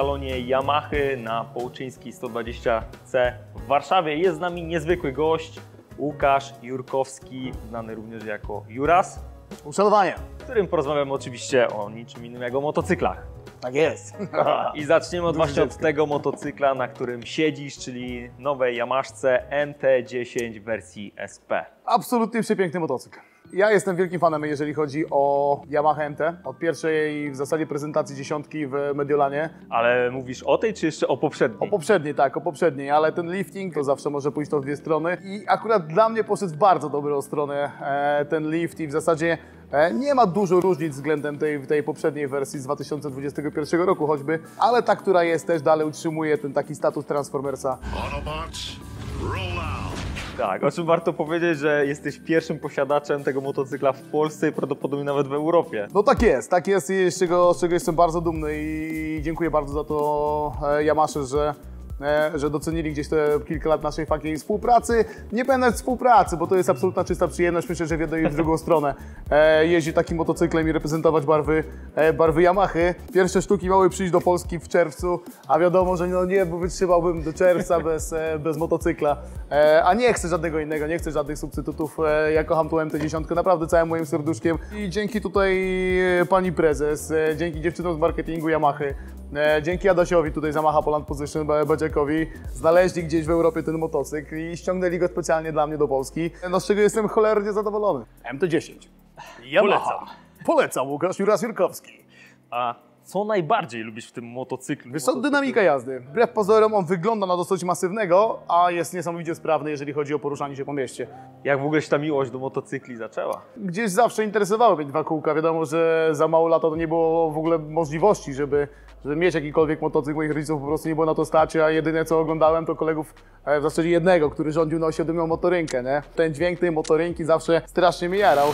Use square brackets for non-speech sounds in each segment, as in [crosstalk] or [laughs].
salonie Yamaha na Połczyńskiej 120C w Warszawie. Jest z nami niezwykły gość, Łukasz Jurkowski, znany również jako Juras, Uszanowanie. z którym porozmawiamy oczywiście o niczym innym jak o motocyklach. Tak jest. [laughs] I zaczniemy od właśnie od tego motocykla, na którym siedzisz, czyli nowej Yamaszce MT-10 w wersji SP. Absolutnie przepiękny motocykl. Ja jestem wielkim fanem, jeżeli chodzi o Yamaha MT. Od pierwszej w zasadzie prezentacji dziesiątki w Mediolanie. Ale mówisz o tej, czy jeszcze o poprzedniej? O poprzedniej, tak, o poprzedniej, ale ten lifting to zawsze może pójść to w dwie strony. I akurat dla mnie poszedł w bardzo dobrą stronę e, ten lift i w zasadzie e, nie ma dużo różnic względem tej, tej poprzedniej wersji z 2021 roku choćby, ale ta, która jest też dalej utrzymuje ten taki status Transformersa. Autobots, roll out. Tak, o czym warto powiedzieć, że jesteś pierwszym posiadaczem tego motocykla w Polsce i prawdopodobnie nawet w Europie. No tak jest, tak jest i z czego, z czego jestem bardzo dumny i dziękuję bardzo za to e, Yamasze, że, że docenili gdzieś te kilka lat naszej takiej współpracy. Nie będę współpracy, bo to jest absolutna czysta przyjemność, myślę, że w jedną i w drugą stronę e, jeździć takim motocyklem i reprezentować barwy, e, barwy Yamahy. Pierwsze sztuki miały przyjść do Polski w czerwcu, a wiadomo, że no nie, bo wytrzymałbym do czerwca [laughs] bez, e, bez motocykla. E, a nie chcę żadnego innego, nie chcę żadnych substytutów. E, ja kocham tą MT-10 naprawdę całym moim serduszkiem i dzięki tutaj e, pani prezes, e, dzięki dziewczynom z marketingu Yamahy, e, dzięki Adasiowi tutaj z Yamaha Poland Position, Badziekowi, znaleźli gdzieś w Europie ten motocykl i ściągnęli go specjalnie dla mnie do Polski, no z czego jestem cholernie zadowolony. MT-10. Polecam. Polecam, Łukasz Juras Jurkowski. A co najbardziej lubisz w tym motocyklu? Wiesz co, dynamika jazdy. Wbrew pozorom on wygląda na dosyć masywnego, a jest niesamowicie sprawny, jeżeli chodzi o poruszanie się po mieście. Jak w ogóle się ta miłość do motocykli zaczęła? Gdzieś zawsze interesowały mnie dwa kółka. Wiadomo, że za mało lata to nie było w ogóle możliwości, żeby, żeby mieć jakikolwiek motocykl. Moich rodziców po prostu nie było na to stać, a jedyne co oglądałem to kolegów, e, w zasadzie jednego, który rządził na osiedlu, miał motorynkę, nie? Ten dźwięk tej motorynki zawsze strasznie mnie jarał.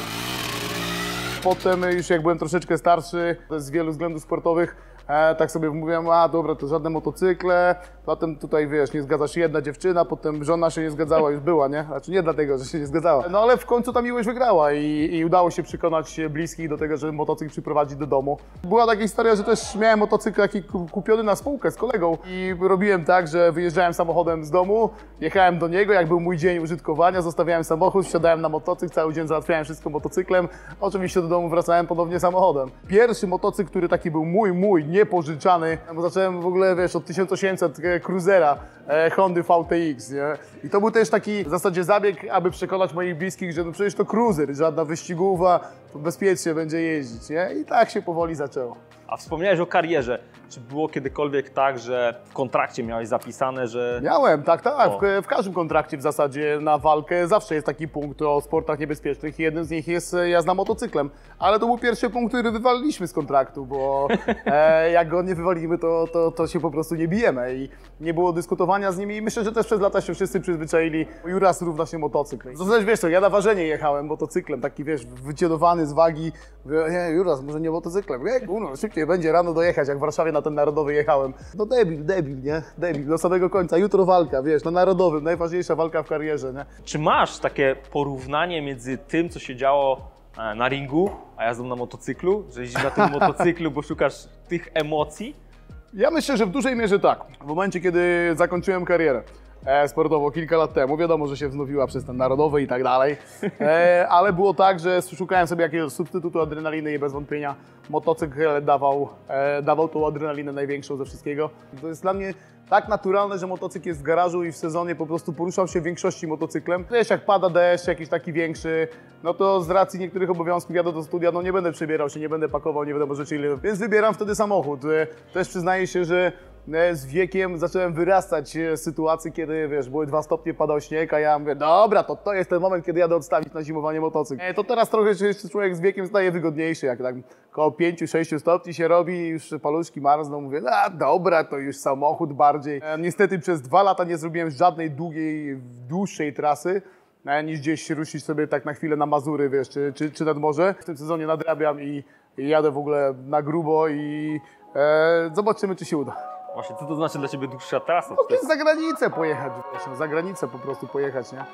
Potem już jak byłem troszeczkę starszy, z wielu względów sportowych, e, tak sobie mówiłem, a dobra, to żadne motocykle, potem tutaj wiesz, nie zgadza się jedna dziewczyna, potem żona się nie zgadzała, już była, nie? Znaczy nie dlatego, że się nie zgadzała. No ale w końcu ta miłość wygrała i, i udało się przekonać bliskich do tego, żeby motocykl przyprowadzić do domu. Była taka historia, że też miałem motocykl taki ku- kupiony na spółkę z kolegą i robiłem tak, że wyjeżdżałem samochodem z domu, jechałem do niego, jak był mój dzień użytkowania, zostawiałem samochód, wsiadałem na motocykl, cały dzień załatwiałem wszystko motocyklem, oczywiście do domu wracałem ponownie samochodem. Pierwszy motocykl, który taki był mój, mój, niepożyczany, bo zacząłem w ogóle, wiesz, od 1800 Cruisera, e, Hondy VTX, nie? I to był też taki w zasadzie zabieg, aby przekonać moich bliskich, że no przecież to cruiser, żadna wyścigówa, bezpiecznie będzie jeździć, nie? I tak się powoli zaczęło. A wspomniałeś o karierze. Czy było kiedykolwiek tak, że w kontrakcie miałeś zapisane, że Miałem, tak, tak. W, w każdym kontrakcie w zasadzie na walkę zawsze jest taki punkt o sportach niebezpiecznych i jednym z nich jest e, jazda motocyklem. Ale to był pierwszy punkt, który wywaliliśmy z kontraktu, bo [laughs] e, jak go nie wywalimy, to, to, to się po prostu nie bijemy i nie było dyskutowania z nimi i myślę, że też przez lata się wszyscy przyzwyczaili. Juras równa się motocykl. Zasadzie wiesz co, ja na ważenie jechałem motocyklem, taki wiesz, wycielowany z wagi. Mówię, nie, Juras, może nie motocyklem. Nie, no, szybciej będzie rano dojechać, jak w Warszawie na ten Narodowy jechałem. No debil, debil, nie? Debil, do samego końca. Jutro walka, wiesz, na Narodowym, najważniejsza walka w karierze, nie? czy masz takie porównanie między tym, co się działo e, na ringu, a jazdą na motocyklu? Że jeździsz na tym [laughs] motocyklu, bo szukasz tych emocji? Ja myślę, że w dużej mierze tak. W momencie, kiedy zakończyłem karierę e, sportową kilka lat temu, wiadomo, że się wznowiła przez ten narodowy i tak dalej, e, ale było tak, że szukałem sobie jakiegoś substytutu adrenaliny i bez wątpienia motocykl dawał, e, dawał tą adrenalinę największą ze wszystkiego. To jest dla mnie tak naturalne, że motocykl jest w garażu i w sezonie po prostu poruszam się w większości motocyklem. Wiesz, jak pada deszcz jakiś taki większy, no to z racji niektórych obowiązków jadę do studia, no nie będę przebierał się, nie będę pakował, nie wiadomo rzeczy ile, więc wybieram wtedy samochód. Też przyznaję się, że z wiekiem zacząłem wyrastać e, z sytuacji, kiedy wiesz, były dwa stopnie, padał śnieg, a ja mówię, dobra, to to jest ten moment, kiedy jadę odstawić na zimowanie motocykl. E, To teraz trochę człowiek z wiekiem staje wygodniejszy, jak tak koło 5-6 stopni się robi, już paluszki marzną, mówię, a dobra, to już samochód bardziej. E, Niestety przez dwa lata nie zrobiłem żadnej długiej, dłuższej trasy, e, niż gdzieś ruszyć sobie tak na chwilę na Mazury, wiesz, czy, czy, czy nad morze. W tym sezonie nadrabiam i, i jadę w ogóle na grubo i e, zobaczymy, czy się uda. Właśnie, co to znaczy dla Ciebie dłuższa trasa? No To jest za granicę pojechać, za granicę po prostu pojechać, nie?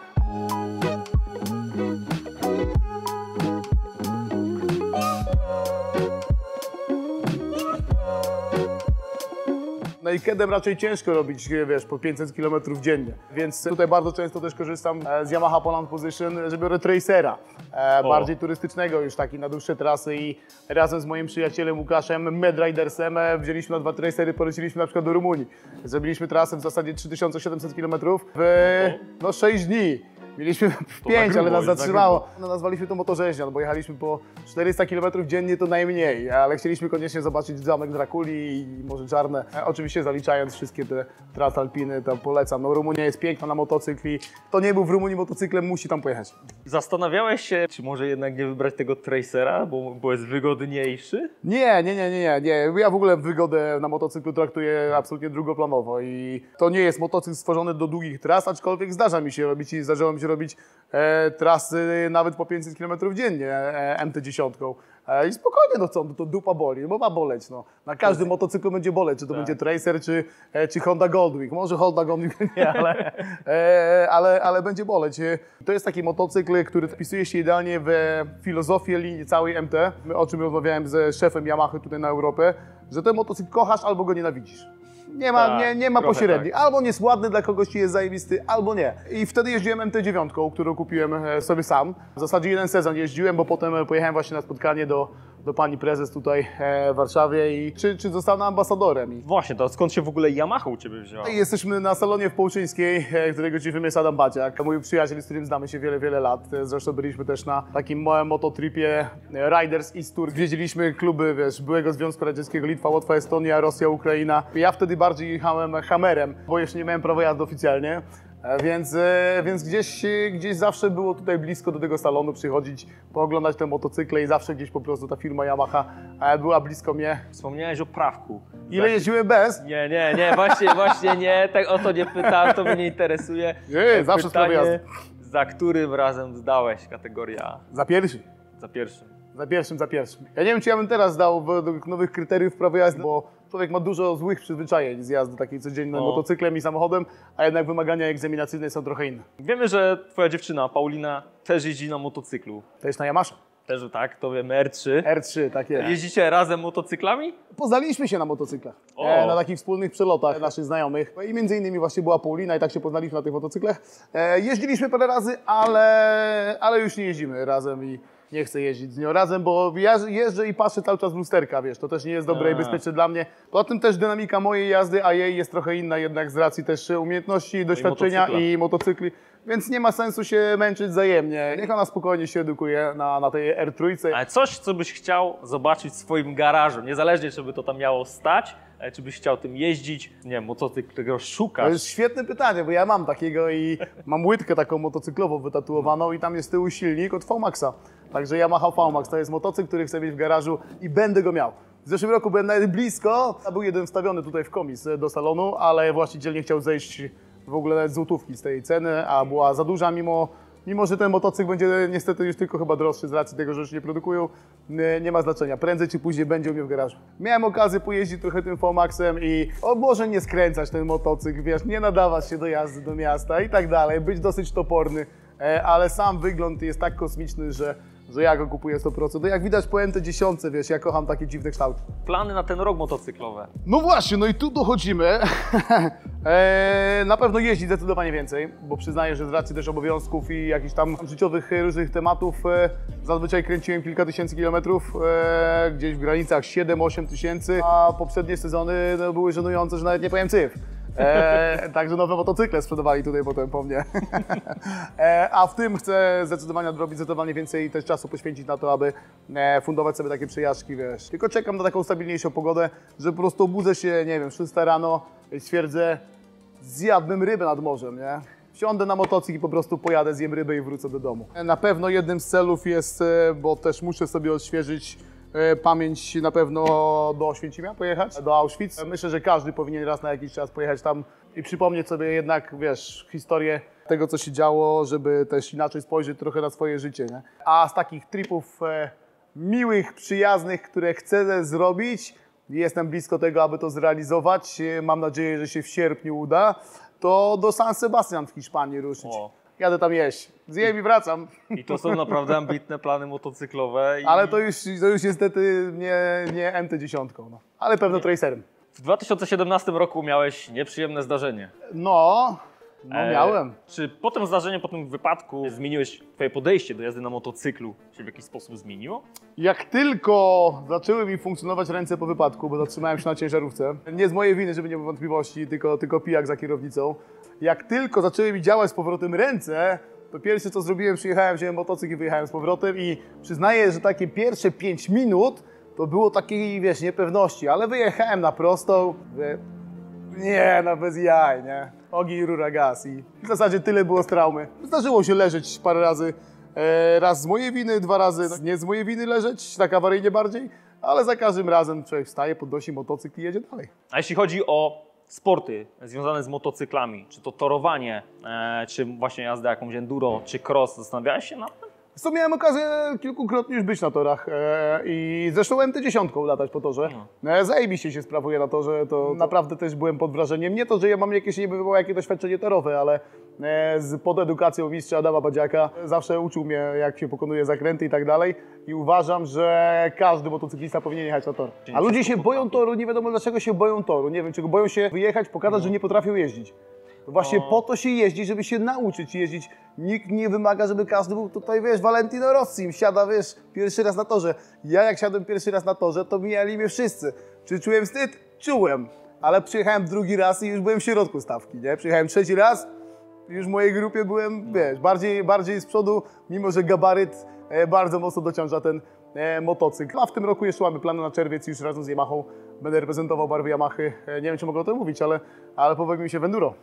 Nakedem raczej ciężko robić, wiesz, po 500 km dziennie. Więc tutaj bardzo często też korzystam e, z Yamaha Poland Position, że biorę Tracera, e, O. bardziej turystycznego już taki na dłuższe trasy i razem z moim przyjacielem Łukaszem Medridersem e, wzięliśmy na dwa Tracery, poleciliśmy na przykład do Rumunii. Zrobiliśmy trasę w zasadzie 3700 km w no, 6 dni. Mieliśmy 5, ale nas na zatrzymało. No, nazwaliśmy to motorzeźnia, no bo jechaliśmy po 400 km dziennie to najmniej, ale chcieliśmy koniecznie zobaczyć zamek Drakuli i Morze Czarne. E, Oczywiście zaliczając wszystkie te trasy alpiny, tam polecam. No Rumunia jest piękna na motocykli. Kto nie był w Rumunii motocyklem, musi tam pojechać. Zastanawiałeś się, czy może jednak nie wybrać tego Tracera, bo, bo jest wygodniejszy? Nie, nie, nie, nie, nie. Ja w ogóle wygodę na motocyklu traktuję absolutnie drugoplanowo i to nie jest motocykl stworzony do długich tras, aczkolwiek zdarza mi się robić i zdarzało mi się robić e, trasy nawet po 500 km dziennie e, MT-10. E, I spokojnie, no co, no to dupa boli, bo ma boleć, no. Na każdym motocyklu będzie boleć, czy to będzie Tracer, czy, e, czy Honda Goldwing. Może Honda Goldwing [laughs] nie, ale, e, ale, ale będzie boleć. E, To jest taki motocykl, który wpisuje się idealnie w filozofię linii całej MT, o czym rozmawiałem ze szefem Yamaha tutaj na Europę, że ten motocykl kochasz albo go nienawidzisz. Nie ma, Tak, nie, nie ma pośrednich. Albo on jest ładny dla kogoś i jest zajebisty, albo nie. I wtedy jeździłem MT-9, którą kupiłem e, sobie sam. W zasadzie jeden sezon jeździłem, bo potem e, pojechałem właśnie na spotkanie do, do pani prezes tutaj e, w Warszawie i czy, czy zostanę ambasadorem. I Właśnie, to skąd się w ogóle Yamaha u Ciebie wzięła? i Jesteśmy na salonie w Połczyńskiej, e, którego szefem jest Adam Baciak, mój przyjaciel, z którym znamy się wiele, wiele lat. E, Zresztą byliśmy też na takim małym mototripie Riders East Tour. Wiedzieliśmy kluby, wiesz, byłego Związku Radzieckiego, Litwa, Łotwa, Estonia, Rosja, Ukraina. Ja wtedy bardziej jechałem Hammerem, bo jeszcze nie miałem prawa jazdy oficjalnie. E, Więc, e, więc gdzieś, e, gdzieś zawsze było tutaj blisko do tego salonu przychodzić, pooglądać te motocykle i zawsze gdzieś po prostu ta firma Yamaha była blisko mnie. Wspomniałeś o prawku. Ile jeździłem bez? Nie, nie, nie, właśnie, właśnie nie, tak o to nie pytałem, to mnie nie interesuje. Nie, zawsze Pytanie, jazdy. za którym razem zdałeś kategorię A? Za pierwszy. Za pierwszym. Za pierwszym, za pierwszym. Ja nie wiem, czy ja bym teraz dał według nowych kryteriów prawo jazdy, bo człowiek ma dużo złych przyzwyczajeń z jazdy takiej codziennej O. motocyklem i samochodem, a jednak wymagania egzaminacyjne są trochę inne. Wiemy, że twoja dziewczyna, Paulina, też jeździ na motocyklu. To jest na Yamaha. Też tak, to wiemy, R3. R3, tak jest. Jeździcie razem motocyklami? Poznaliśmy się na motocyklach, e, na takich wspólnych przelotach naszych znajomych. I między innymi właśnie była Paulina i tak się poznaliśmy na tych motocyklach. E, jeździliśmy parę razy, ale, ale już nie jeździmy razem i nie chcę jeździć z nią razem, bo ja jeżdżę i patrzę cały czas w lusterka, wiesz, to też nie jest dobre i bezpieczne dla mnie. Poza tym też dynamika mojej jazdy, a jej jest trochę inna jednak z racji też umiejętności, doświadczenia motocykla. i motocykli, więc nie ma sensu się męczyć wzajemnie. Niech ona spokojnie się edukuje na, na tej R3. Ale coś, co byś chciał zobaczyć w swoim garażu, niezależnie czy by to tam miało stać, ale czy byś chciał tym jeździć, nie wiem, motocykl, którego To szukasz. jest świetne pytanie, bo ja mam takiego i mam łydkę taką motocyklową wytatuowaną i tam jest tyłu silnik od VMAXa. Także Yamaha VMAX to jest motocykl, który chcę mieć w garażu i będę go miał. W zeszłym roku byłem nawet blisko, a był jeden wstawiony tutaj w komis do salonu, ale właściciel nie chciał zejść w ogóle nawet złotówki z tej ceny, a była za duża, mimo, mimo że ten motocykl będzie niestety już tylko chyba droższy z racji tego, że już nie produkują, nie, ma znaczenia. Prędzej czy później będzie u mnie w garażu. Miałem okazję pojeździć trochę tym VMAXem i o nie skręcać ten motocykl, wiesz, nie nadawać się do jazdy do miasta i tak dalej, być dosyć toporny, e, ale sam wygląd jest tak kosmiczny, że, że ja go kupuję 100%. No jak widać po MT-10, wiesz, ja kocham takie dziwne kształty. Plany na ten rok motocyklowe. No właśnie, no i tu dochodzimy. [laughs] e, na pewno jeździ zdecydowanie więcej, bo przyznaję, że z racji też obowiązków i jakichś tam życiowych e, różnych tematów e, zazwyczaj kręciłem kilka tysięcy kilometrów, e, gdzieś w granicach 7-8 tysięcy, a poprzednie sezony no, były żenujące, że nawet nie powiem cyfr. E, także nowe motocykle sprzedawali tutaj potem po mnie. e, a w tym chcę zdecydowanie odrobić zdecydowanie więcej też czasu poświęcić na to, aby e, fundować sobie takie przejażdżki, wiesz. Tylko czekam na taką stabilniejszą pogodę, że po prostu obudzę się, nie wiem, 6 rano i stwierdzę, zjadłbym rybę nad morzem, nie? Wsiądę na motocykl i po prostu pojadę, zjem rybę i wrócę do domu. Na pewno jednym z celów jest, e, bo też muszę sobie odświeżyć e, pamięć na pewno do Oświęcimia pojechać, do Auschwitz. Myślę, że każdy powinien raz na jakiś czas pojechać tam i przypomnieć sobie jednak, wiesz, historię tego, co się działo, żeby też inaczej spojrzeć trochę na swoje życie, nie? A z takich tripów e, miłych, przyjaznych, które chcę zrobić, jestem blisko tego, aby to zrealizować. E, Mam nadzieję, że się w sierpniu uda. To do San Sebastian w Hiszpanii ruszyć. O. Jadę tam jeść. Zjem i wracam. I to są naprawdę ambitne plany motocyklowe. I... Ale to już, to już niestety nie, nie MT-10, no. ale pewno Tracerem. W 2017 roku miałeś nieprzyjemne zdarzenie. No, no E, miałem. Czy po tym zdarzeniu, po tym wypadku zmieniłeś twoje podejście do jazdy na motocyklu? Się w jakiś sposób zmieniło? Jak tylko zaczęły mi funkcjonować ręce po wypadku, bo zatrzymałem się na ciężarówce, nie z mojej winy, żeby nie było wątpliwości, tylko, tylko pijak za kierownicą, jak tylko zaczęły mi działać z powrotem ręce, to pierwsze co zrobiłem, przyjechałem, wziąłem motocykl i wyjechałem z powrotem i przyznaję, że takie pierwsze 5 minut to było takiej, wiesz, niepewności, ale wyjechałem na prostą, mówię, nie, no bez jaj, nie? Ogień, rura, gaz i w zasadzie tyle było z traumy. Zdarzyło się leżeć parę razy, e, raz z mojej winy, dwa razy nie z mojej winy leżeć, tak awaryjnie bardziej, ale za każdym razem człowiek wstaje, podnosi motocykl i jedzie dalej. A jeśli chodzi o sporty związane z motocyklami, czy to torowanie, e, czy właśnie jazda jakąś enduro, czy cross, zastanawiałeś się nad tym? Co miałem okazję kilkukrotnie już być na torach e, i zresztą MT-10 latać po torze. E, zajebiście się sprawuje na torze, to naprawdę też byłem pod wrażeniem. Nie to, że ja mam jakieś, nie było jakieś doświadczenie torowe, ale z pod edukacją mistrza Adama Badziaka zawsze uczył mnie, jak się pokonuje zakręty i tak dalej. I uważam, że każdy motocyklista powinien jechać na tor. A ludzie się boją toru, nie wiadomo dlaczego się boją toru. Nie wiem, czego boją się wyjechać, pokazać, że nie potrafią jeździć. Właśnie No. po to się jeździ, żeby się nauczyć jeździć. Nikt nie wymaga, żeby każdy był tutaj, wiesz, Valentino Rossi, siada, wiesz, pierwszy raz na torze. Ja jak siadłem pierwszy raz na torze, to mijali mnie wszyscy. Czy czułem wstyd? Czułem. Ale przyjechałem drugi raz i już byłem w środku stawki, nie? Przyjechałem trzeci raz, już w mojej grupie byłem, wiesz, bardziej, bardziej z przodu, mimo że gabaryt e, bardzo mocno dociąża ten e, motocykl. A w tym roku jeszcze mamy plany na czerwiec już razem z Yamahą. Będę reprezentował barwy Yamahy. E, nie wiem, czy mogę o tym mówić, ale, ale pobawi mi się w enduro.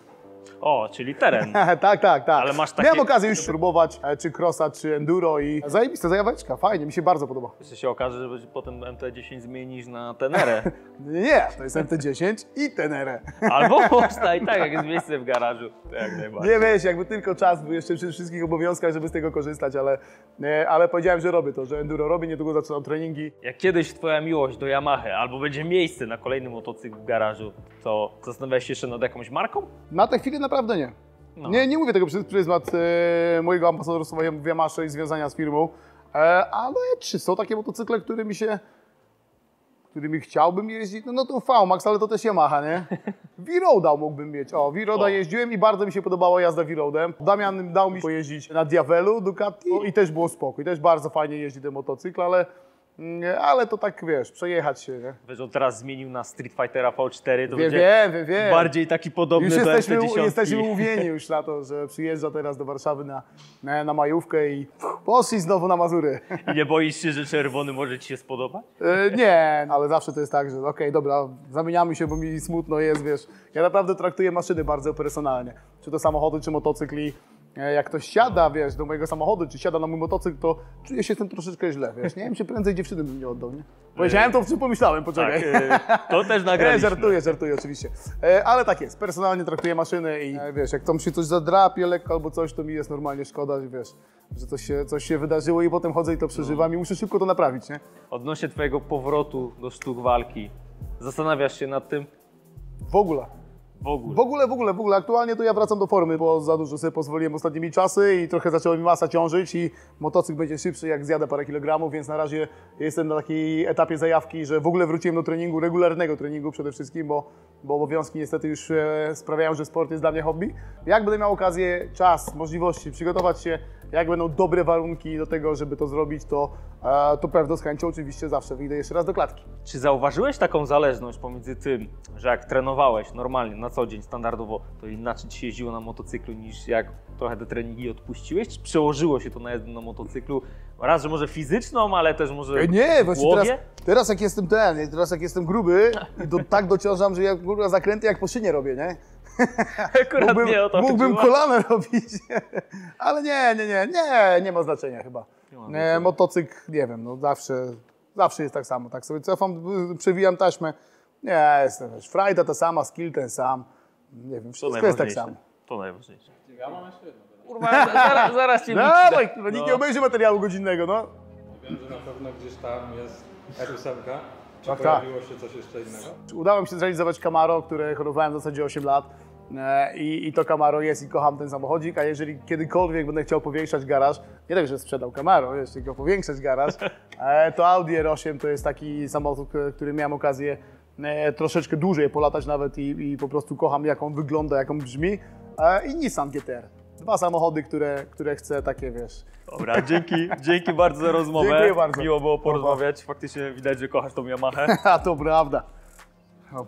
O, czyli teren. [laughs] tak, tak, tak. Ale masz takie- Miałem okazję już próbować, e, czy crossa, czy enduro i zajebista zajaweczka, fajnie, mi się bardzo podoba. Jeszcze się okaże, że potem MT-10 zmienisz na Tenerę. Nie, [laughs] nie, to jest MT-10 i Tenere. [laughs] Albo można i tak, jak jest miejsce w garażu. To jak najbardziej. Nie wiesz, jakby tylko czas był jeszcze przy wszystkich obowiązkach, żeby z tego korzystać, ale, e, ale powiedziałem, że robię to, że enduro robię, niedługo zaczynam treningi. Jak kiedyś twoja miłość do Yamahy, albo będzie miejsce na kolejny motocykl w garażu, to zastanawiałeś się jeszcze nad jakąś marką? Na tę chwilę naprawdę nie. No. Nie, nie mówię tego przez pryzmat e, mojego ambasadorstwa w Yamasze i związania z firmą, e, ale czy są takie motocykle, którymi się, którymi chciałbym jeździć? No, no to V-Max, ale to też Yamaha, nie? [laughs] V-Roada mógłbym mieć. O, V-Roada O. jeździłem i bardzo mi się podobała jazda V-Roadem. Damian dał mi pojeździć na Diavelu Ducati i też było spokój. Też bardzo fajnie jeździ ten motocykl, ale, ale to tak, wiesz, przejechać się, nie? Wiesz, on teraz zmienił na Street Fightera V4, to Wie, będzie wie, wie, bardziej taki podobny Już do jesteśmy, MT-10. jesteśmy [laughs] umówieni już na to, że przyjeżdża teraz do Warszawy na, na, na majówkę i poszli znowu na Mazury. I nie boisz się, że czerwony może ci się spodobać? E, nie, ale zawsze to jest tak, że okej, dobra, zamieniamy się, bo mi smutno jest, wiesz. Ja naprawdę traktuję maszyny bardzo personalnie. Czy to samochody, czy motocykli. E, Jak ktoś siada, wiesz, do mojego samochodu, czy siada na mój motocykl, to czuję się z tym troszeczkę źle, wiesz. Nie wiem, czy prędzej dziewczyny bym nie oddał, nie? Powiedziałem to, czy pomyślałem, Tak, poczekaj. e, to też Nie, [laughs] nagraliśmy. żartuję, żartuję oczywiście. E, ale tak jest, personalnie traktuję maszyny i e, wiesz, jak tam się coś zadrapie lekko albo coś, to mi jest normalnie szkoda, że wiesz, że coś się, coś się wydarzyło i potem chodzę i to przeżywam i muszę szybko to naprawić, nie? Odnośnie twojego powrotu do sztuk walki, zastanawiasz się nad tym W ogóle. W ogóle? W ogóle, w ogóle, w ogóle. Aktualnie to ja wracam do formy, bo za dużo sobie pozwoliłem ostatnimi czasy i trochę zaczęła mi masa ciążyć i motocykl będzie szybszy jak zjadę parę kilogramów, więc na razie jestem na takiej etapie zajawki, że w ogóle wróciłem do treningu, regularnego treningu przede wszystkim, bo, bo obowiązki niestety już e, sprawiają, że sport jest dla mnie hobby. Jak będę miał okazję, czas, możliwości przygotować się, jak będą dobre warunki do tego, żeby to zrobić, to, to pewno z chęcią oczywiście zawsze wyjdę jeszcze raz do klatki. Czy zauważyłeś taką zależność pomiędzy tym, że jak trenowałeś normalnie, na co dzień, standardowo, to inaczej ci się jeździło na motocyklu niż jak trochę te treningi odpuściłeś? Czy przełożyło się to na jazdę na motocyklu? Raz, że może fizyczną, ale też może E, Nie, właśnie teraz, teraz jak jestem ten, teraz jak jestem gruby, i do, tak dociążam, że ja kurwa zakręty jak po szynie robię, nie? [laughs] Akurat Mógłbym, nie o to mógłbym kolano robić, ale nie, nie, nie, nie, nie ma znaczenia chyba. Nie motocykl, nie wiem, no zawsze, zawsze jest tak samo, tak sobie cofam, y, przewijam taśmę, nie, jestem, wiesz, frajda ta sama, skill ten sam, nie wiem, wszystko jest tak samo. To najważniejsze. Ja mam jeszcze jedno. Kurwa, zaraz, zaraz cię Dawaj, kurwa, nikt No. nie obejrzy materiału godzinnego, no. Wiem, że na pewno gdzieś tam jest R8. Czy Tak, tak. pojawiło się coś jeszcze innego? Udało mi się zrealizować Camaro, które hodowałem w zasadzie 8 lat. E, I, I to Camaro jest i kocham ten samochodzik, a jeżeli kiedykolwiek będę chciał powiększać garaż, nie tak, że sprzedał Camaro, wiesz, tylko powiększać garaż, [laughs] e, to Audi R8 to jest taki samochód, k- który miałem okazję e, troszeczkę dłużej polatać nawet i, i po prostu kocham jak on wygląda, jak on brzmi. E, I Nissan GTR. Dwa samochody, które, które chcę takie, wiesz, Dobra, dzięki, [laughs] dzięki bardzo za rozmowę. Dziękuję bardzo. Miło było porozmawiać. Faktycznie widać, że kochasz tą Yamahę. [laughs] a to prawda. Roll